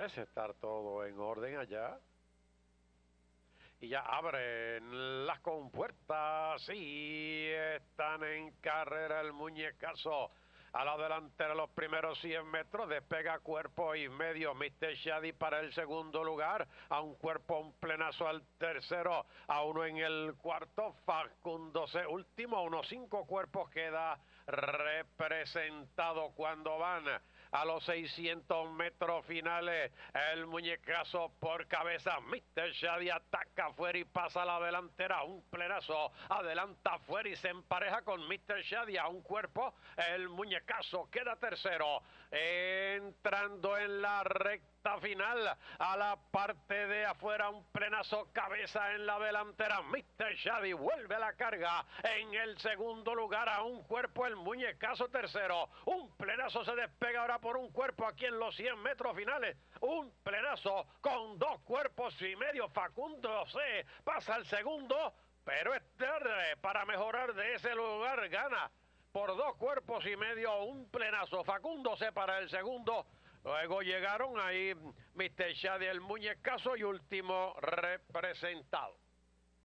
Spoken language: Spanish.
parece estar todo en orden allá. Y ya abren las compuertas y están en carrera el muñecazo. A la delantera los primeros 100 metros despega cuerpo y medio Mr. Shady para el segundo lugar. A un cuerpo un plenazo al tercero. A uno en el cuarto. Facundo C. Último. Unos cinco cuerpos queda representado cuando van a los 600 metros finales. El muñecazo por cabeza. Mr. Shady ataca afuera y pasa a la delantera. Un plenazo adelanta afuera y se empareja con Mr. Shady a un cuerpo. El muñecazo queda tercero. Entrando en la recta final. A la parte de afuera un plenazo cabeza en la delantera. Mr. Shady vuelve a la carga. En el segundo lugar a un cuerpo el muñecazo tercero. Un plenazo se despega ahora por un cuerpo aquí en los 100 metros finales. Un plenazo con dos cuerpos y medio. Facundo C pasa al segundo pero es tarde para mejorar de ese lugar gana por dos cuerpos y medio un plenazo Facundo C para el segundo Luego llegaron ahí Mr. Shady el muñecazo y último representado.